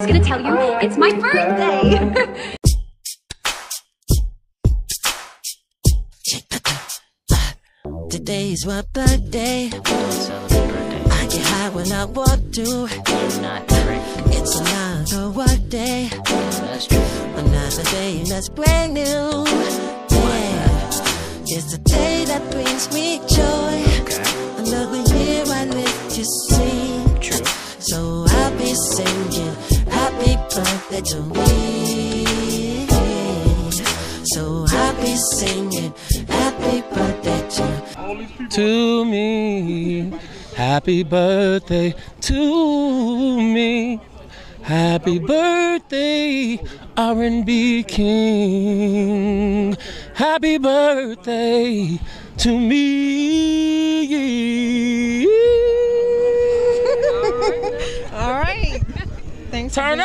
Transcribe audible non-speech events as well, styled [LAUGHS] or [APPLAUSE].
I was gonna tell you it's my birthday. [LAUGHS] Today's my birthday. I get high when I walk to. It's another work day. Another day that's brand new. Yeah. It's the day that brings me joy. Another year I live to see. So I'll be singing happy birthday to me. So be singing happy birthday to to me. Happy birthday to me. Happy birthday, R&B King. Happy birthday to me. All right. Thanks. Turn